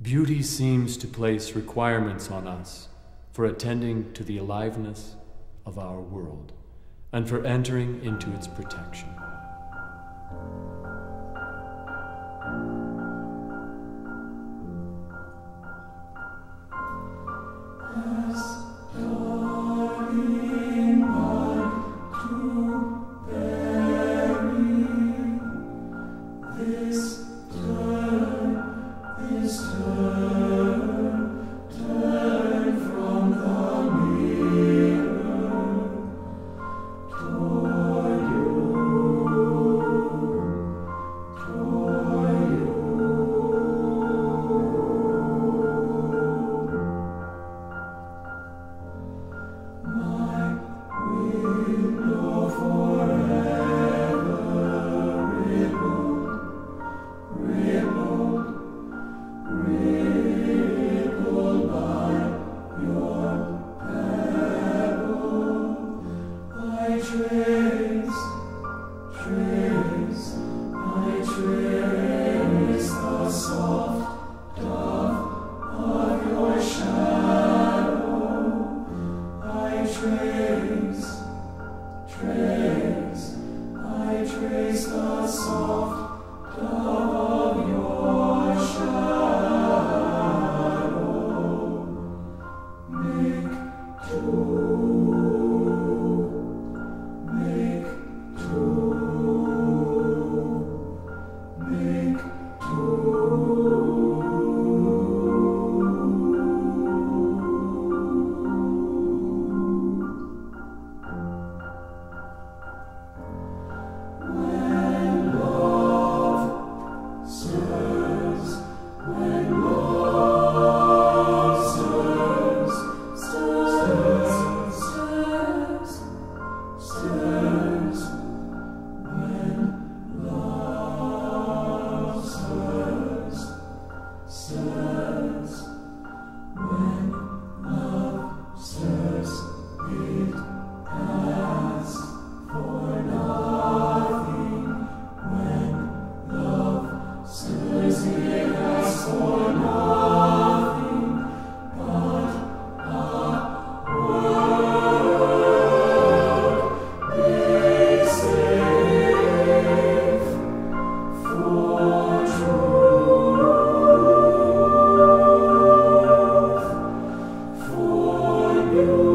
Beauty seems to place requirements on us for attending to the aliveness of our world and for entering into its protection. Trace the soft you.